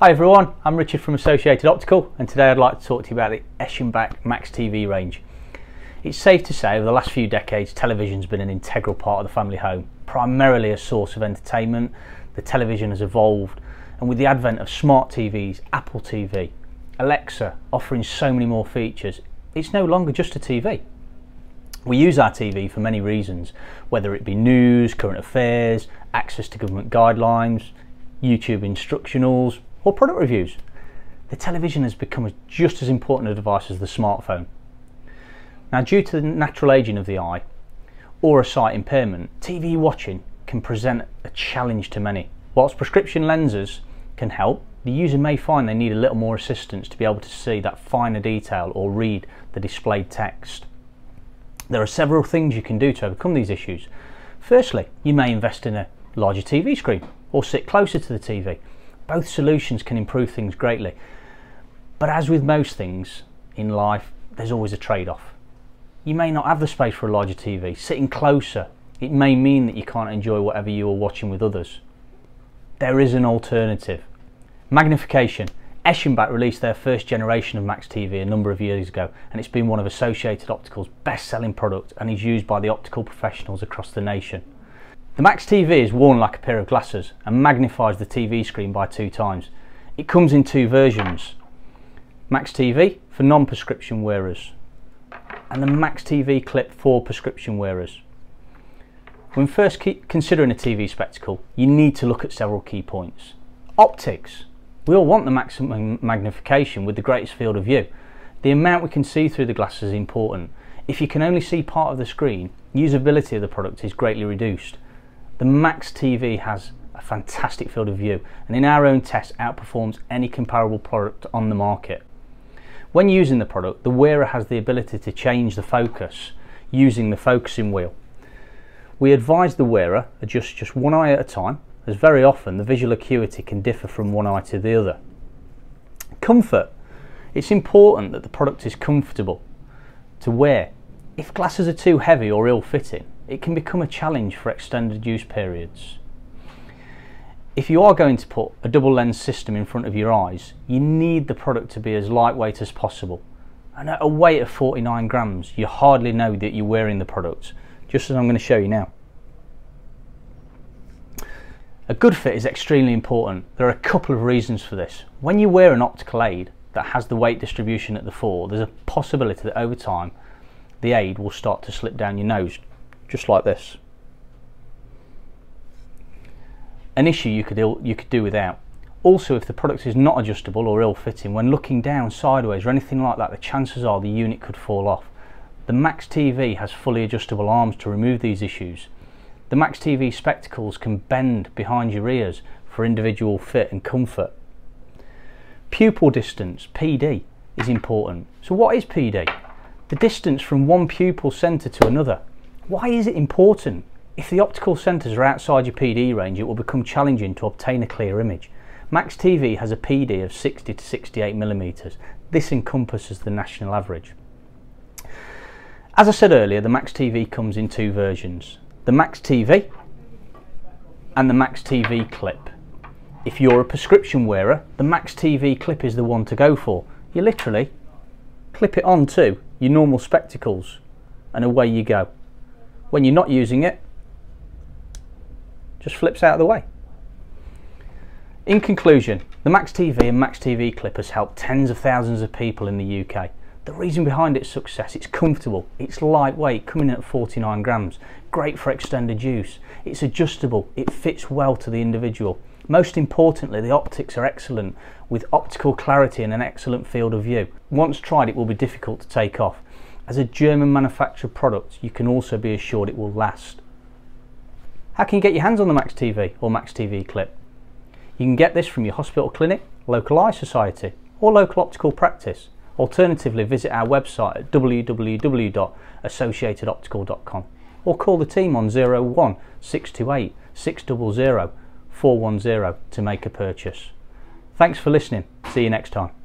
Hi everyone, I'm Richard from Associated Optical and today I'd like to talk to you about the Eschenbach Max TV range. It's safe to say over the last few decades television's been an integral part of the family home, primarily a source of entertainment. The television has evolved and with the advent of smart TVs, Apple TV, Alexa offering so many more features, it's no longer just a TV. We use our TV for many reasons, whether it be news, current affairs, access to government guidelines, YouTube instructionals, or product reviews. The television has become just as important a device as the smartphone. Now, due to the natural aging of the eye or a sight impairment, TV watching can present a challenge to many. Whilst prescription lenses can help, the user may find they need a little more assistance to be able to see that finer detail or read the displayed text. There are several things you can do to overcome these issues. Firstly, you may invest in a larger TV screen or sit closer to the TV both solutions can improve things greatly. But as with most things in life, there's always a trade off. You may not have the space for a larger TV. Sitting closer, it may mean that you can't enjoy whatever you are watching with others. There is an alternative. Magnification. Eschenbach released their first generation of Max TV a number of years ago, and it's been one of Associated Optical's best selling products and is used by the optical professionals across the nation. The Max TV is worn like a pair of glasses and magnifies the TV screen by two times. It comes in two versions. Max TV for non-prescription wearers and the Max TV clip for prescription wearers. When first considering a TV spectacle, you need to look at several key points. Optics. We all want the maximum magnification with the greatest field of view. The amount we can see through the glasses is important. If you can only see part of the screen, usability of the product is greatly reduced. The Max TV has a fantastic field of view and in our own test outperforms any comparable product on the market. When using the product, the wearer has the ability to change the focus using the focusing wheel. We advise the wearer adjust just one eye at a time as very often the visual acuity can differ from one eye to the other. Comfort. It's important that the product is comfortable to wear. If glasses are too heavy or ill-fitting, it can become a challenge for extended use periods. If you are going to put a double lens system in front of your eyes, you need the product to be as lightweight as possible. And at a weight of 49 grams, you hardly know that you're wearing the product, just as I'm going to show you now. A good fit is extremely important. There are a couple of reasons for this. When you wear an optical aid that has the weight distribution at the fore, there's a possibility that over time the aid will start to slip down your nose just like this. An issue you could, you could do without. Also, if the product is not adjustable or ill-fitting, when looking down sideways or anything like that, the chances are the unit could fall off. The Max TV has fully adjustable arms to remove these issues. The Max TV spectacles can bend behind your ears for individual fit and comfort. Pupil distance, PD, is important. So what is PD? The distance from one pupil centre to another. Why is it important? If the optical centres are outside your PD range, it will become challenging to obtain a clear image. Max TV has a PD of 60 to 68 millimeters. This encompasses the national average. As I said earlier, the Max TV comes in two versions. The Max TV and the Max TV Clip. If you're a prescription wearer, the Max TV Clip is the one to go for. You literally clip it onto your normal spectacles and away you go when you're not using it, just flips out of the way. In conclusion, the Max TV and Max TV Clip has helped tens of thousands of people in the UK. The reason behind its success, it's comfortable, it's lightweight, coming in at 49 grams, great for extended use, it's adjustable, it fits well to the individual. Most importantly, the optics are excellent, with optical clarity and an excellent field of view. Once tried, it will be difficult to take off. As a German manufactured product, you can also be assured it will last. How can you get your hands on the Max TV or Max TV clip? You can get this from your hospital clinic, local eye society or local optical practice. Alternatively, visit our website at www.associatedoptical.com or call the team on 01 628 600 410 to make a purchase. Thanks for listening. See you next time.